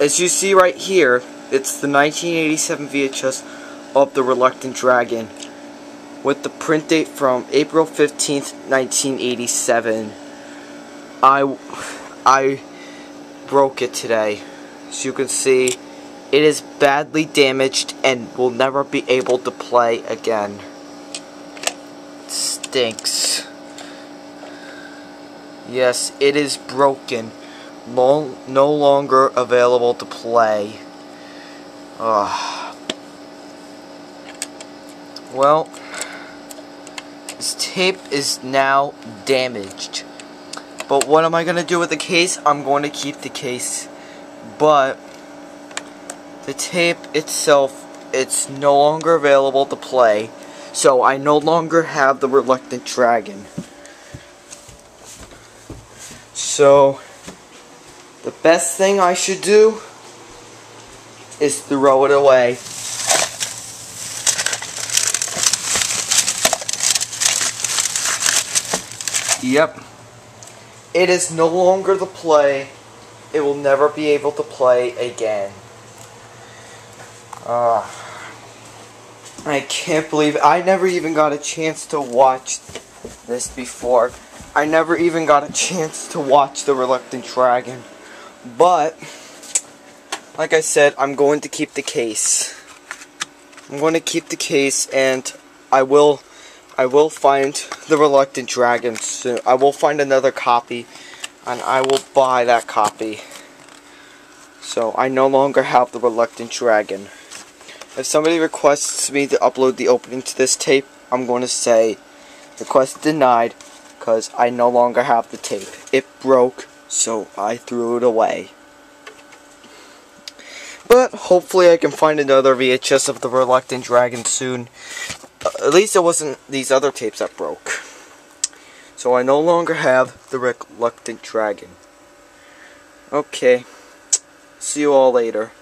as you see right here, it's the 1987 VHS of The Reluctant Dragon with the print date from April 15th, 1987. I, I broke it today. As you can see, it is badly damaged and will never be able to play again. It stinks. Yes, it is broken. No, no longer available to play. Ugh. Well, this tape is now damaged. But what am I going to do with the case? I'm going to keep the case. But, the tape itself, it's no longer available to play. So, I no longer have the Reluctant Dragon. So, best thing I should do is throw it away. Yep. It is no longer the play. It will never be able to play again. Uh, I can't believe it. I never even got a chance to watch this before. I never even got a chance to watch The Reluctant Dragon. But, like I said, I'm going to keep the case. I'm going to keep the case and I will I will find the Reluctant Dragon soon. I will find another copy and I will buy that copy. So I no longer have the Reluctant Dragon. If somebody requests me to upload the opening to this tape, I'm going to say request denied because I no longer have the tape. It broke, so I threw it away. But hopefully I can find another VHS of the Reluctant Dragon soon. Uh, at least it wasn't these other tapes that broke. So I no longer have the Reluctant Dragon. Okay. See you all later.